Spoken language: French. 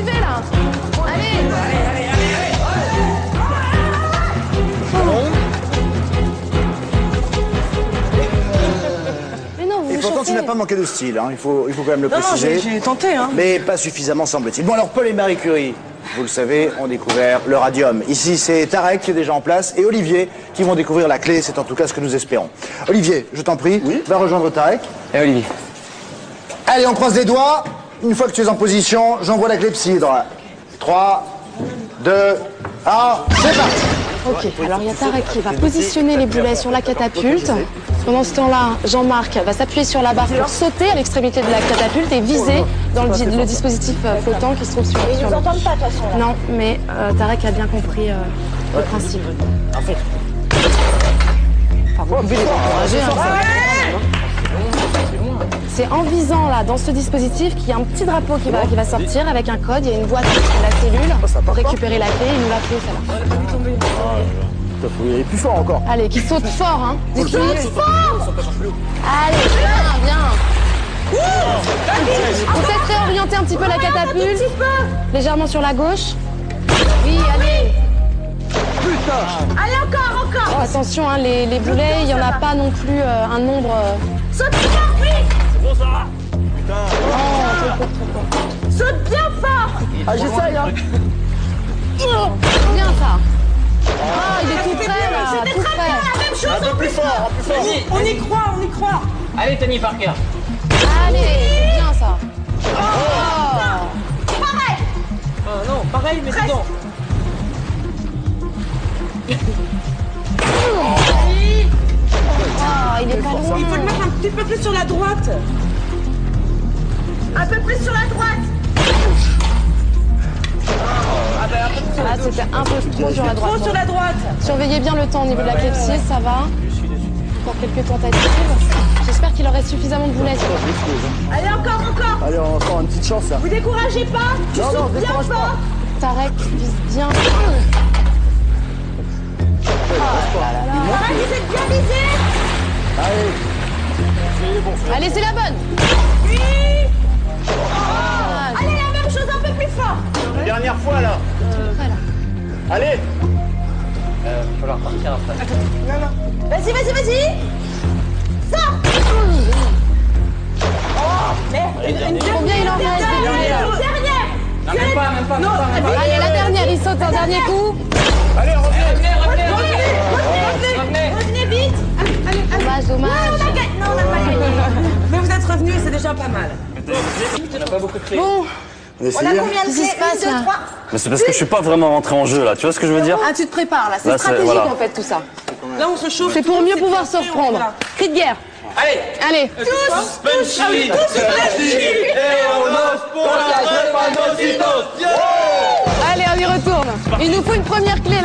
là. Allez. Mais non, vous Et pourtant, tu n'as pas manqué de style, hein. il, faut, il faut quand même le Non, préciser. j'ai j'ai tenté, hein. Mais pas suffisamment, semble-t-il. Bon, alors, Paul et Marie Curie, vous le savez, ont découvert le radium. Ici, c'est Tarek qui est déjà en place et Olivier qui vont découvrir la clé. C'est en tout cas ce que nous espérons. Olivier, je t'en prie, va rejoindre Tarek. Et Olivier Allez, on croise les doigts. Une fois que tu es en position, j'envoie la clepsydre. 3, 2, 1, c'est parti Ok, alors il y a Tarek qui va positionner les boulets sur la catapulte. Pendant ce temps-là, Jean-Marc va s'appuyer sur la barre pour sauter à l'extrémité de la catapulte et viser dans le, di- le dispositif euh, flottant qui se trouve sur, sur Ils le- nous entendent pas de toute façon. Non, mais euh, Tarek a bien compris euh, le principe. Enfin, vous pouvez les encourager. hein, C'est en visant là dans ce dispositif qu'il y a un petit drapeau qui va, qui va sortir avec un code. Il y a une boîte sur la cellule pour récupérer la clé et nous l'appeler celle-là. Il faut y aller plus fort encore. Allez, qui saute fort, hein Qui saute fort Allez, bien, bien. Peut-être réorienter un petit peu la catapulte. Légèrement sur la gauche. Oui, allez. Allez, encore, encore. Oh, attention, hein, les, les boulets, il n'y en a pas non plus euh, un nombre. euh, Ah, j'essaye, hein Bien ça. Ah, il est tout près là, tout près. La même chose. Un peu plus fort, un peu plus fort. On y croit, on y croit. Allez, Tony Parker Allez, c'est bien ça. Pareil. Ah non, pareil, mais dedans. Ah, il est pas loin. Il faut le mettre un petit peu plus sur la droite. Un peu plus sur la droite. C'était un peu trop sur la droite. Trop sur la droite. Surveillez bien le temps au niveau de la clepsydre, ça va. Encore quelques tentatives. J'espère qu'il aurait suffisamment de boulettes. Allez, encore, encore. Allez, encore une petite chance, là. Vous découragez pas. Tu Non, non, bien décourage pas. Tarek vise bien. Vous êtes bien visé. Allez, c'est la bonne. Oui. Ah, Allez, la même chose, un peu plus fort. Dernière fois, là. Allez Euh, va falloir partir après. Vas-y, vas-y, vas-y. Sors. Oh, merde. Combien il en reste dernière. Non, même pas, même pas, même pas, même pas. Allez, la dernière, il saute un dernier coup. Allez, Revenez, revenez, revenez Revenez, Revenez revenez vite. Allez, allez, allez. Dommage, On dommage. a gagné. Non, on n'a pas gagné. Mais vous êtes revenus et c'est déjà pas mal. On n'a pas beaucoup de clés. Bon, On a On combien de Qu'est-ce qui se clés passe, Une, deux, trois. Mais c'est parce que je suis pas vraiment rentré en jeu là, tu vois ce que je veux dire ah, tu te prépares là, c'est stratégique voilà. en fait tout ça. Là, on se chauffe. C'est pour mieux pouvoir se on reprendre. Cri de guerre. Allez Allez, Punchy allez, on y retourne. Il nous faut une première clé